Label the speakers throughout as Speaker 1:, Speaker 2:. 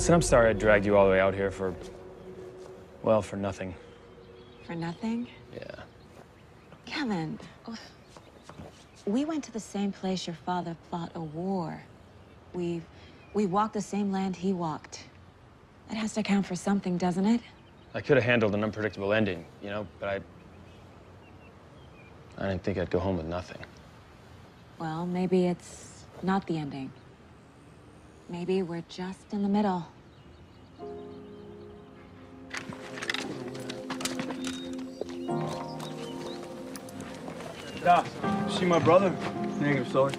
Speaker 1: Listen, I'm sorry I dragged you all the way out here for, well, for nothing.
Speaker 2: For nothing?
Speaker 1: Yeah.
Speaker 2: Kevin, we went to the same place your father fought a war. We, we walked the same land he walked. That has to count for something, doesn't it?
Speaker 1: I could have handled an unpredictable ending, you know, but I... I didn't think I'd go home with nothing.
Speaker 2: Well, maybe it's not the ending. Maybe we're just in the middle.
Speaker 3: Yeah, see my brother? Negative, sorry.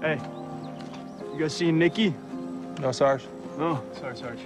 Speaker 3: Hey, you guys seen Nicky?
Speaker 4: No, Sarge.
Speaker 3: No, sorry, Sarge.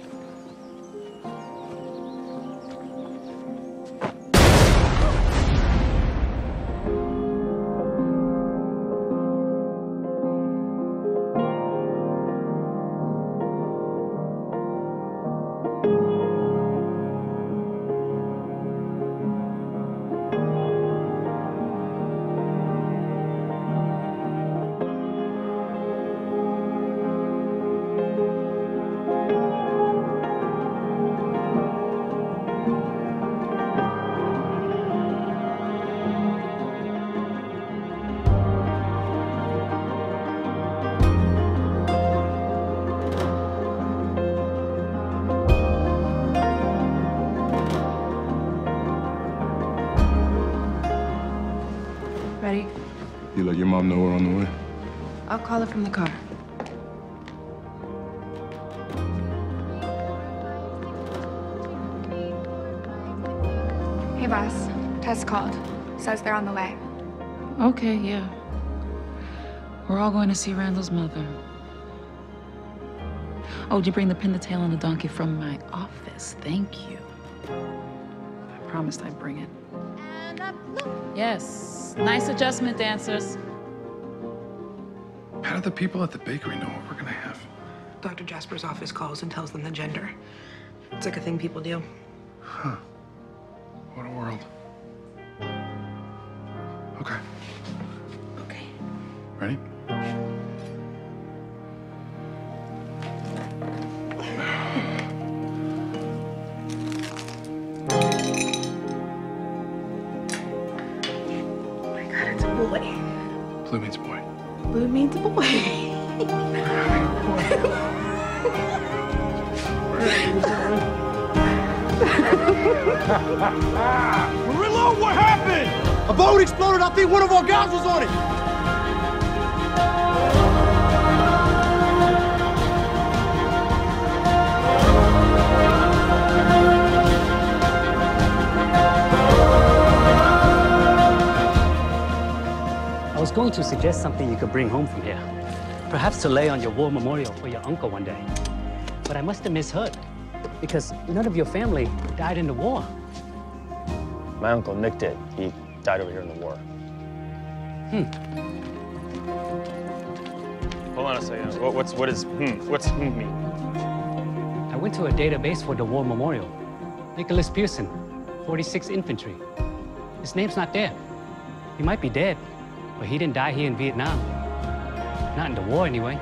Speaker 5: Ready?
Speaker 4: You let your mom know we're on the way?
Speaker 5: I'll call her from the car.
Speaker 6: Hey, boss. Tess called. Says they're on the way.
Speaker 7: Okay, yeah. We're all going to see Randall's mother. Oh, did you bring the pin, the tail, and the donkey from my office? Thank you. I promised I'd bring it.
Speaker 6: And up,
Speaker 7: Nice adjustment, dancers.
Speaker 4: How do the people at the bakery know what we're gonna have?
Speaker 8: Dr. Jasper's office calls and tells them the gender. It's like a thing people do.
Speaker 4: Huh. What a world. Okay.
Speaker 8: Okay.
Speaker 4: Ready?
Speaker 8: Boy.
Speaker 4: Blue means boy.
Speaker 8: Blue means boy.
Speaker 3: Reload, what happened?
Speaker 9: A boat exploded. I think one of our guys was on it.
Speaker 10: Going to suggest something you could bring home from here. Perhaps to lay on your war memorial for your uncle one day. But I must have misheard, because none of your family died in the war.
Speaker 1: My uncle Nick did. He died over here in the war.
Speaker 10: Hmm.
Speaker 1: Hold on a second. What, what's, what is, hmm, what's hmm mean?
Speaker 10: I went to a database for the war memorial. Nicholas Pearson, 46th Infantry. His name's not there. He might be dead, but he didn't die here in Vietnam. Not in the war, anyway.